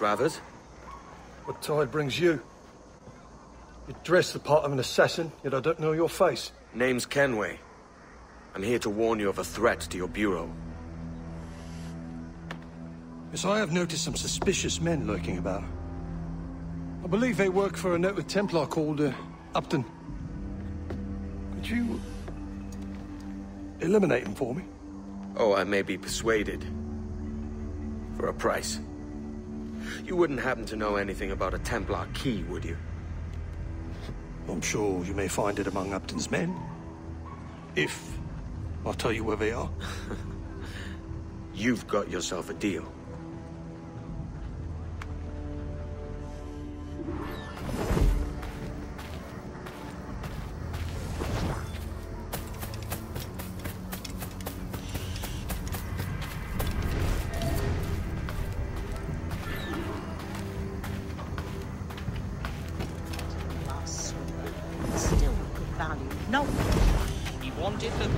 Travers? What tide brings you? You dress the part of an assassin, yet I don't know your face. Name's Kenway. I'm here to warn you of a threat to your bureau. Yes, I have noticed some suspicious men lurking about. I believe they work for a noted Templar called uh, Upton. Could you eliminate him for me? Oh, I may be persuaded. For a price. You wouldn't happen to know anything about a Templar key, would you? I'm sure you may find it among Upton's men. If I'll tell you where they are. You've got yourself a deal. No. He wanted the...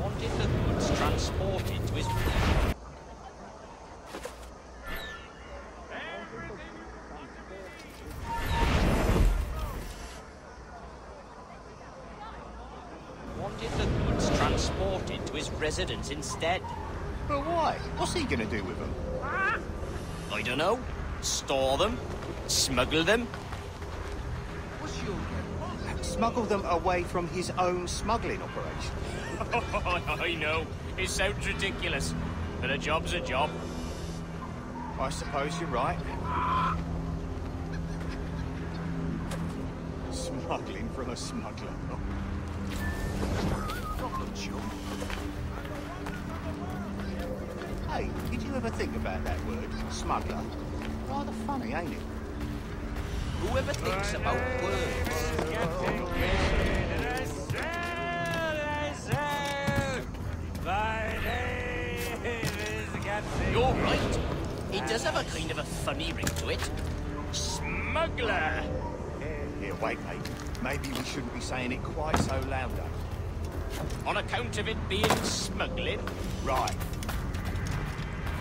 Wanted the goods transported to his... Wanted the goods transported to his residence instead. But why? What's he gonna do with them? I don't know. Store them? Smuggle them? What's your Smuggle them away from his own smuggling operation. I know. It sounds ridiculous. But a job's a job. I suppose you're right. Smuggling from a smuggler. Job. Hey, did you ever think about that word, smuggler? Rather funny, ain't it? Whoever thinks about words. You're right. It does have a kind of a funny ring to it. Smuggler! Here, wait, mate. Maybe we shouldn't be saying it quite so loud, though. On account of it being smuggling? Right.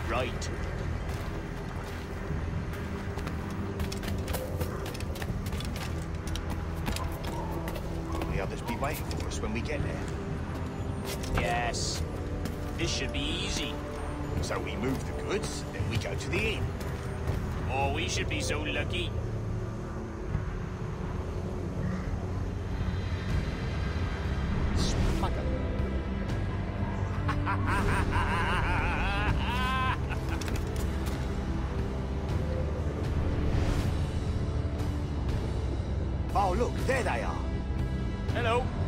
Right. Others be waiting for us when we get there. Yes. This should be easy. So we move the goods, then we go to the inn. Oh, we should be so lucky. Smuggler. oh, look, there they are. Hello.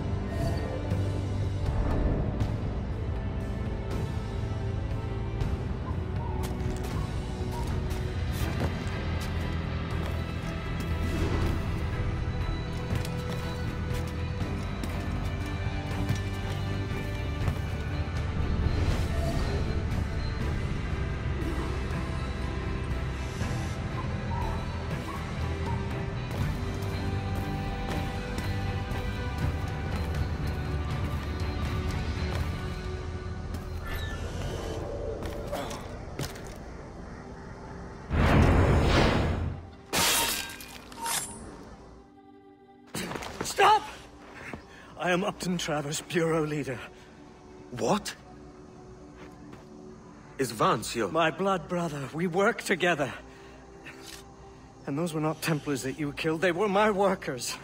Stop! I am Upton Travers, Bureau Leader. What? Is Vance your... My blood brother. We work together. And those were not Templars that you killed. They were my workers.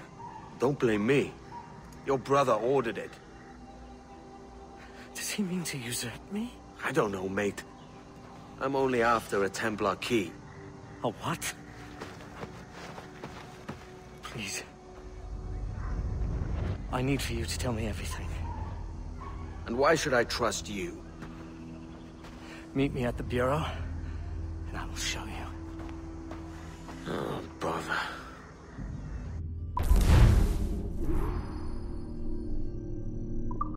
Don't blame me. Your brother ordered it. Does he mean to usurp me? I don't know, mate. I'm only after a Templar key. A what? Please. I need for you to tell me everything. And why should I trust you? Meet me at the Bureau, and I will show you. Oh, bother.